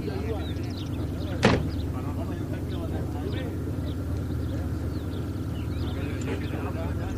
Thank you.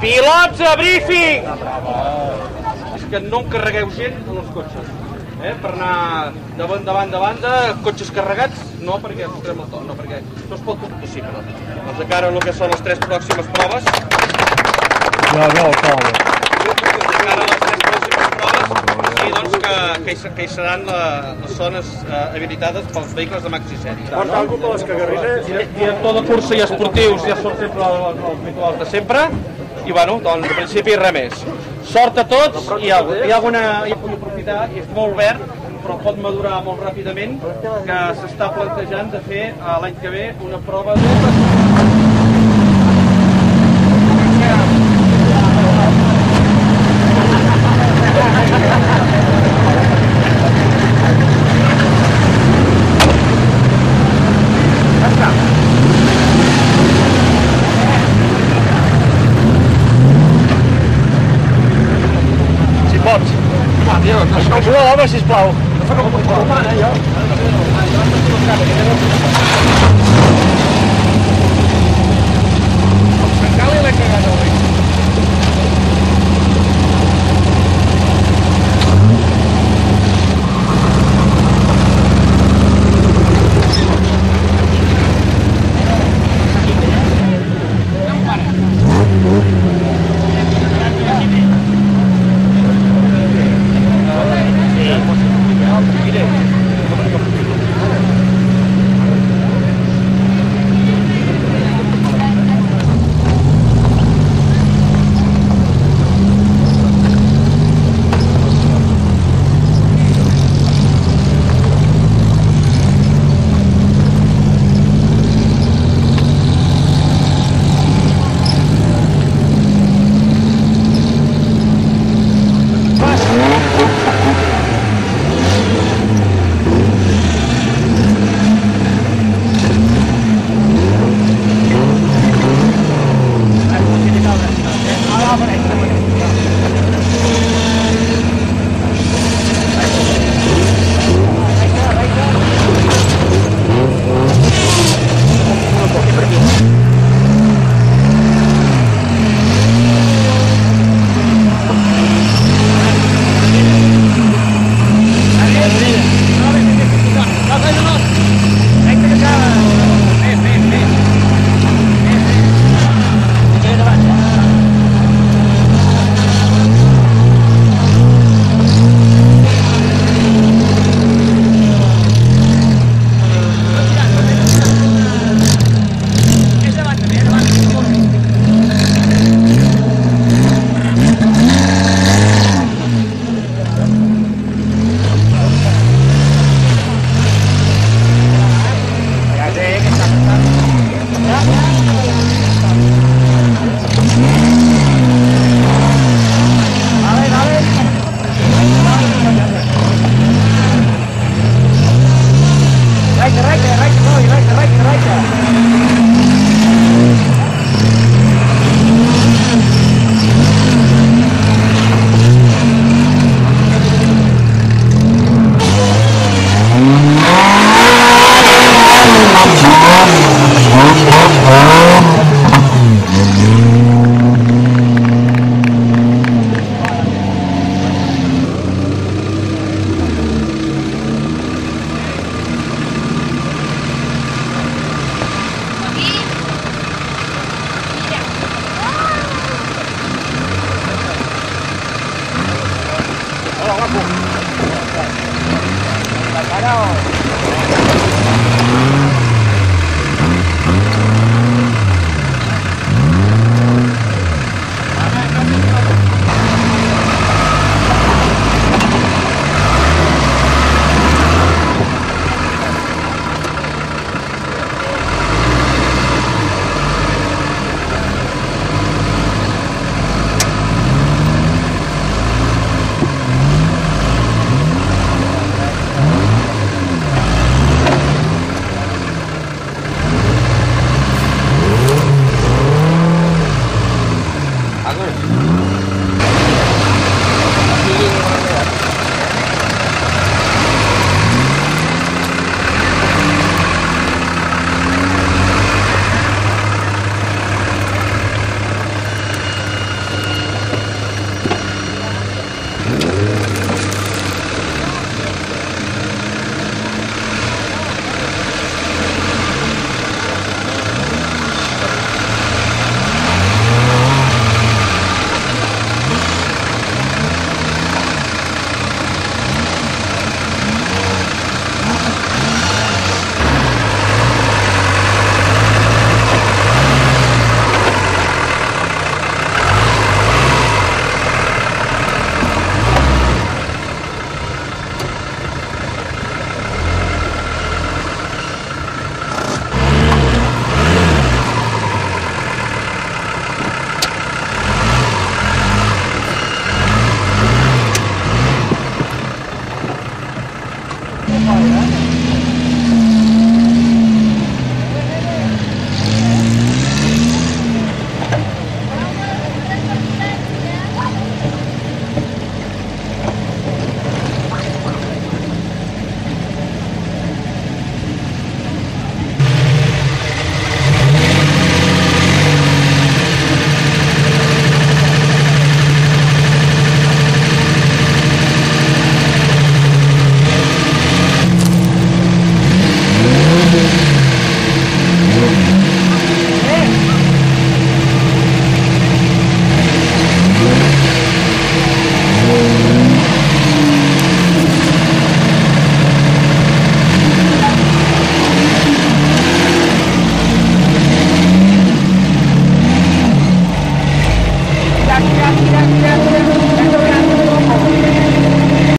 Pilots a briefing! És que no encarregueu gent en els cotxes. Eh? Per anar de banda, de banda, banda, cotxes carregats, no perquè fotrem el to, no perquè no es pot fer possible. Doncs de cara a el que són les tres pròximes proves, Ja, ja, calma. de cara a les tres pròximes proves, sí, doncs que, que, hi, que hi seran la, les zones eh, habilitades pels vehicles de maxi sèrie. Porta algú per les cagarrines? Director de cursa i esportius ja són sempre els habituals de sempre i bueno, doncs en principi res més. Sort a tots, hi ha, hi ha alguna hi ha alguna propietat i és molt verd, però pot madurar molt ràpidament, que s'està plantejant de fer l'any que ve una prova de... alles is blauw. Dat is ook blauw. No.